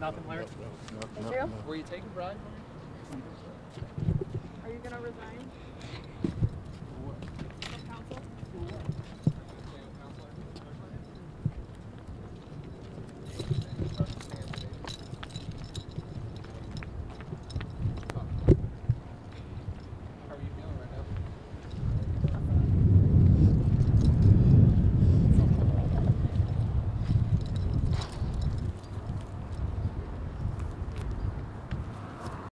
Nothing, Larry? Thank you. Were you taking Brian?